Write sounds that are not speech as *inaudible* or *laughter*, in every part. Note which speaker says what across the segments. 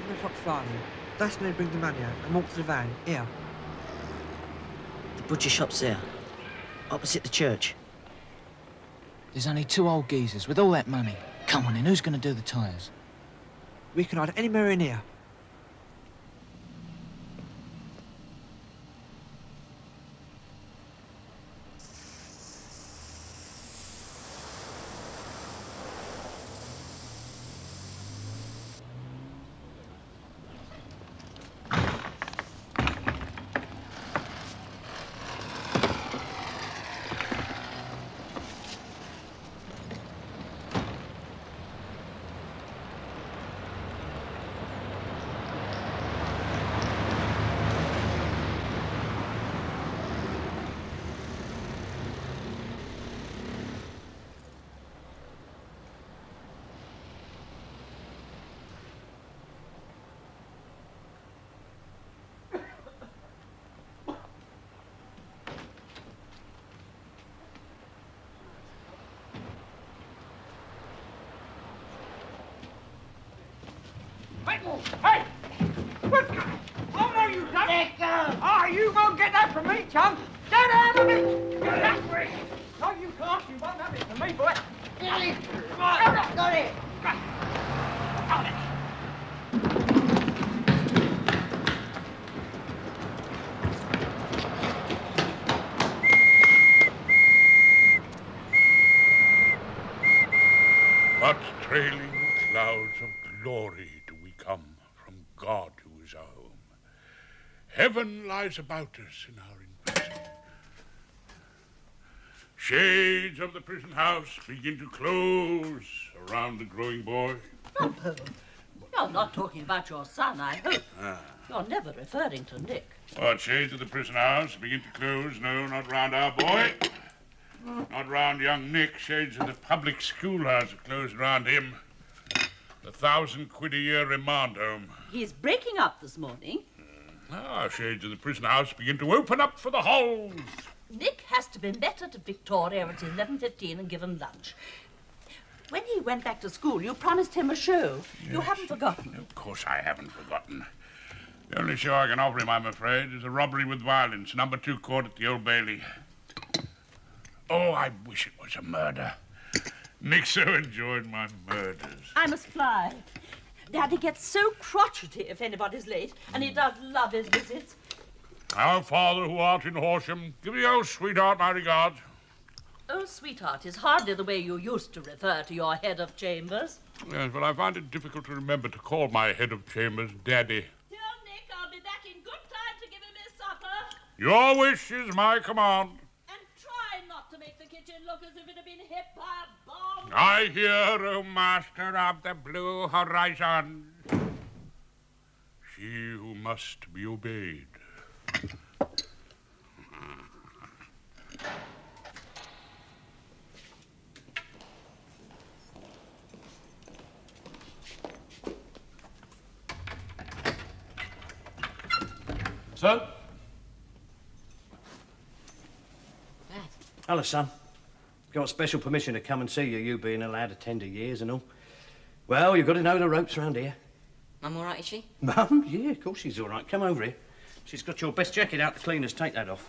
Speaker 1: seven o'clock Friday. That's when they bring the money out and walk to the van. Here.
Speaker 2: The butcher shop's there, opposite the church.
Speaker 3: There's only two old geezers with all that money. Come on, then, who's going to do the tyres?
Speaker 1: We can hide anywhere in here.
Speaker 4: Hey! Hey! What? Oh, no, you don't! Let go! Oh, you won't get that from me, chum! Get out of me! Get out of me! No, you can't. You won't have it from me, boy. Get it! Come on! Got it! Got it!
Speaker 5: What trailing clouds of glory do we come from God who is our home. Heaven lies about us in our imprisonment. Shades of the prison house begin to close around the growing boy.
Speaker 6: You're not talking about your son, I hope.
Speaker 5: Ah.
Speaker 6: You're never referring to Nick.
Speaker 5: What shades of the prison house begin to close? No, not round our boy. Not round young Nick. Shades of the public schoolhouse are closed round him. The thousand quid a year remand home.
Speaker 6: He's breaking up this morning.
Speaker 5: Ah, shades of the prison house begin to open up for the halls.
Speaker 6: Nick has to be met at Victoria at 11.15 and given lunch. When he went back to school, you promised him a show. You haven't forgotten.
Speaker 5: Of course I haven't forgotten. The only show I can offer him, I'm afraid, is a robbery with violence, number two court at the Old Bailey. Oh, I wish it was a murder. Nick so enjoyed my murders.
Speaker 6: I must fly. Daddy gets so crotchety if anybody's late, and he does love his visits.
Speaker 5: Our father who art in Horsham, give the old sweetheart my regard.
Speaker 6: Oh, sweetheart is oh, hardly the way you used to refer to your head of chambers.
Speaker 5: Yes, but I find it difficult to remember to call my head of chambers Daddy.
Speaker 6: Tell Nick I'll be back in good time to give him his supper.
Speaker 5: Your wish is my command.
Speaker 6: And try not to make the kitchen look as if it had been hit by a.
Speaker 5: I hear, O master of the blue horizon, she who must be obeyed.
Speaker 7: Son? Hello, son. Got special permission to come and see you, you being a lad of tender years and all. Well, you've got to know the ropes round here.
Speaker 8: Mum all right, is she?
Speaker 7: Mum? Yeah, of course she's all right. Come over here. She's got your best jacket out to cleaners. Take that off.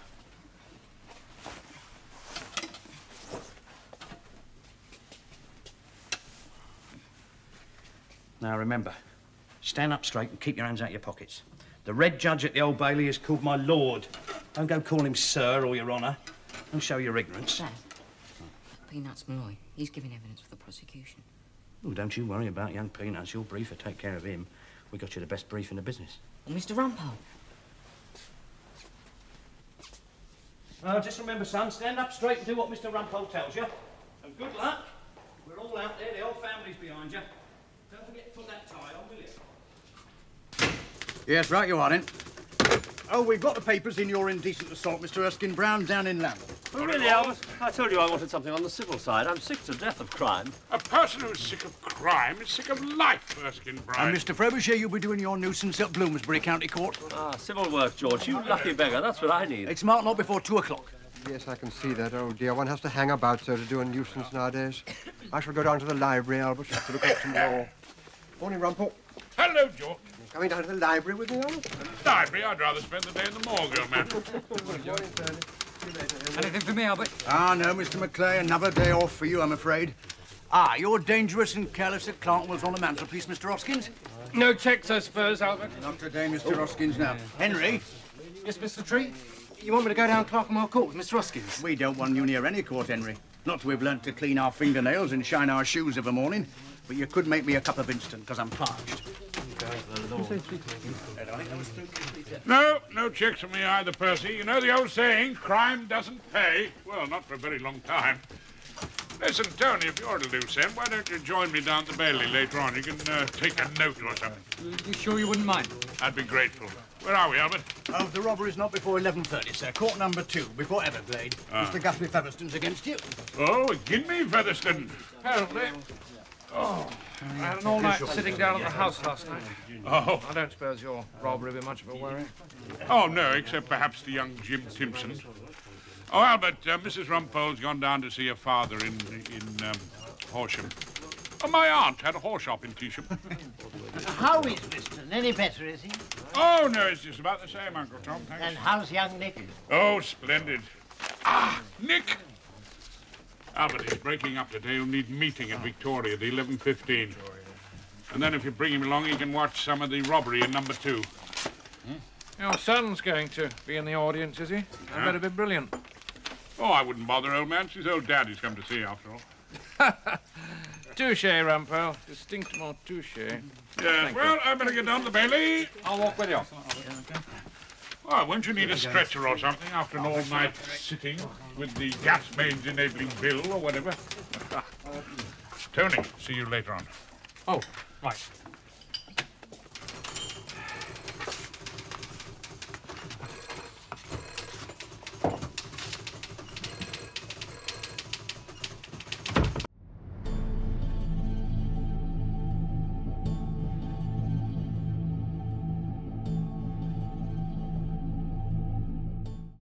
Speaker 7: Now remember, stand up straight and keep your hands out of your pockets. The Red Judge at the Old Bailey is called my lord. Don't go call him sir or your honour. Don't show your ignorance.
Speaker 8: Dad. Peanuts Molloy. He's giving evidence for the prosecution.
Speaker 7: Oh, don't you worry about young Peanuts. Your briefer take care of him. We got you the best brief in the business.
Speaker 8: Well, Mr. Rumpole.
Speaker 7: Well, just remember, son, stand up straight and do what Mr. Rumpole tells you. And good luck. We're all out there. The whole family's behind you. Don't forget to put that tie on, will you?
Speaker 9: Yes, right you are then. Oh, we've got the papers in your indecent assault, Mr. Erskine Brown, down in Lambeth.
Speaker 10: Oh, really, Albert? I told you I wanted something on the civil side. I'm sick to death of crime.
Speaker 5: A person who's sick of crime is sick of life, Erskine Brown.
Speaker 9: And Mr. Frobisher, you'll be doing your nuisance at Bloomsbury County Court.
Speaker 10: Ah, civil work, George. You lucky beggar. That's what I need.
Speaker 9: It's marked not before two o'clock.
Speaker 11: Yes, I can see that. Oh, dear, one has to hang about so to do a nuisance nowadays. I shall go down to the library, Albert, to look at some law. *coughs* Morning, Rumpole.
Speaker 5: Hello, George.
Speaker 11: Coming down to the library with me, Arnold?
Speaker 5: Library, I'd rather spend the day in the morgue, old man. *laughs*
Speaker 9: Anything for me, Albert? Ah, no, Mr. Maclay. Another day off for you, I'm afraid. Ah, you're dangerous and careless at Clartwell's on the mantelpiece, Mr. Hoskins?
Speaker 12: No checks, I suppose, Albert?
Speaker 9: Not today, Mr. Hoskins, now. Henry?
Speaker 12: Yes, Mr. Tree? You want me to go down Clerkenwell Court with Mr. Hoskins?
Speaker 9: We don't want you near any court, Henry. Not we've learnt to clean our fingernails and shine our shoes of a morning. But you could make me a cup of instant, because I'm parched.
Speaker 5: No, no checks for me either, Percy. You know the old saying, crime doesn't pay. Well, not for a very long time. Listen, Tony, if you're at a loose end, why don't you join me down at the Bailey later on? You can uh, take a note or something.
Speaker 9: You sure you wouldn't mind?
Speaker 5: I'd be grateful. Where are we, Albert?
Speaker 9: Oh, the robbery's not before 11.30, sir. Court number two, before Everglade.
Speaker 5: Ah.
Speaker 9: Mr. Guthrie Featherstone's against you.
Speaker 5: Oh, give me Featherstone.
Speaker 12: Apparently. Oh, I had an all-night sitting down at the house last night.
Speaker 5: Oh.
Speaker 12: I don't suppose your robbery will be much of a worry.
Speaker 5: Oh, no, except perhaps the young Jim Timson. Oh, Albert, uh, Mrs. Rumpole's gone down to see her father in in um, Horsham. Oh, my aunt had a horse shop in Tisham. *laughs*
Speaker 13: How is Winston? Any better, is he?
Speaker 5: oh, no, it's just about the same, Uncle Tom, thanks.
Speaker 13: And how's young Nick?
Speaker 5: Oh, splendid. Ah, Nick! Albert is breaking up today. You'll need meeting at Victoria, the 11.15. And then if you bring him along, he can watch some of the robbery in number two.
Speaker 12: Your son's going to be in the audience, is he? I
Speaker 5: Huh?
Speaker 12: better be brilliant.
Speaker 5: Oh, I wouldn't bother, old man. It's his old daddy's come to see, after all. *laughs*
Speaker 12: Touche, Rumpole. Distinctement touche.
Speaker 5: Yes,
Speaker 12: Thank
Speaker 5: well,
Speaker 12: you.
Speaker 5: I better get down to the Bailey.
Speaker 12: I'll walk with you.
Speaker 5: Oh, won't you need a stretcher or something after an all-night sitting with the gas mains enabling bill or whatever? *laughs* Tony, see you later on.
Speaker 12: Oh, right.